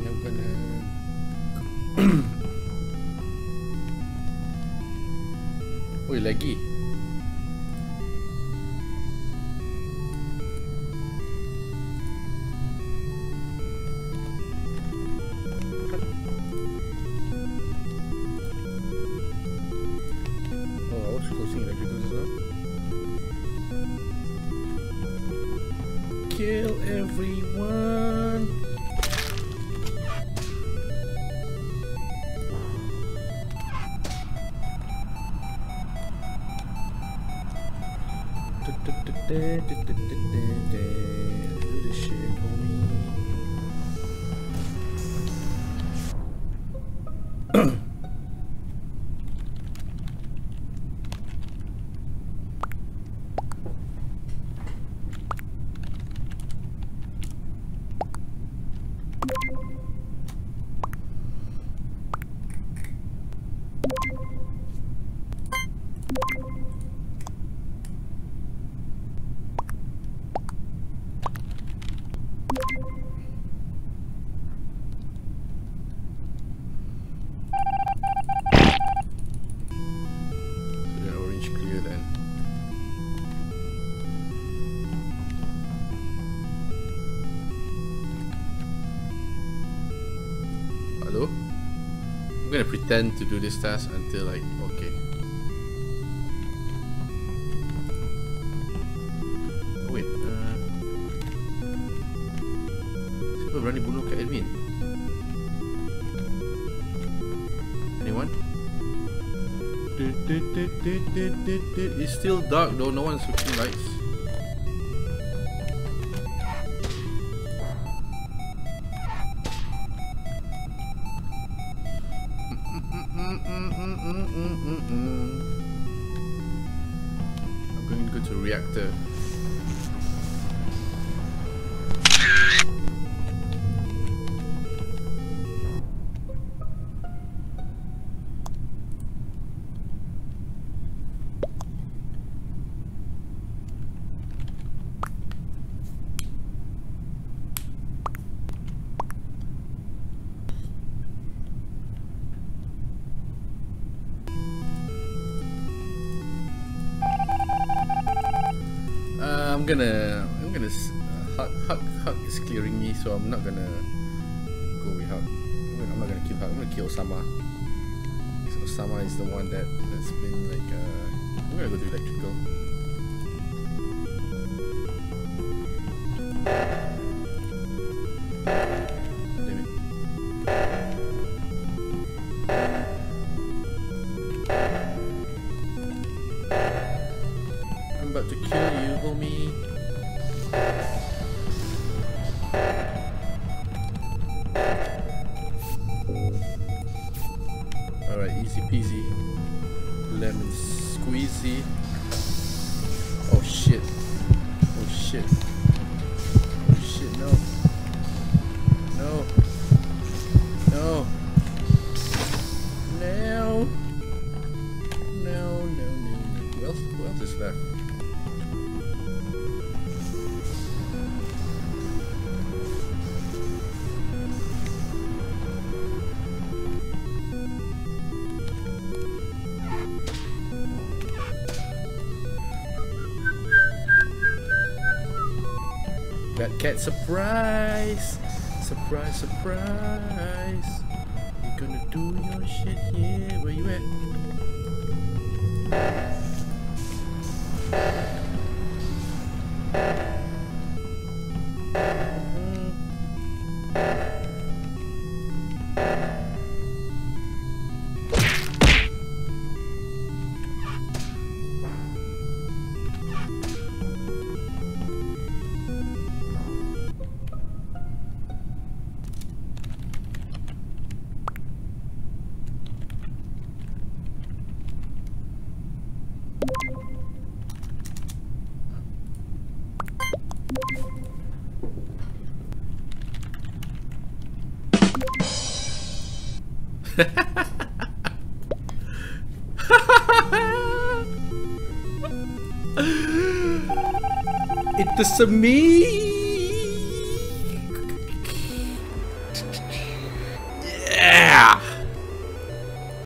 think I'm gonna... Oi, lagi. kill everyone. Do this shit, homie. I'm gonna pretend to do this task until like okay. Oh wait, uh, siapa berani bunuh Kak Edwin? Anyone? It's still dark though, no one's switching lights. Mm, mm, mm, I'm going to go to reactor. I'm gonna, I'm gonna. Uh, Hug, Hug, Hug is clearing me, so I'm not gonna go with Hug. I'm not gonna kill Hug. I'm gonna kill Osama. So Osama is the one that that's been like. Uh, I'm gonna go to electrical. Damn it. About to kill you, homie. Alright, easy peasy. Lemon squeezy. Oh shit. Oh shit. Oh shit, no. No. No. No. No, no, no, no. Who else, who else is left? That cat surprise! Surprise, surprise! You gonna do your shit here? Where you at? It's a me!